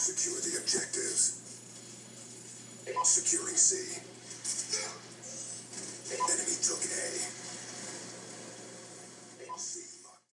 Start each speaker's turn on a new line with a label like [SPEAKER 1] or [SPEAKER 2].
[SPEAKER 1] Secure the objectives. Securing C.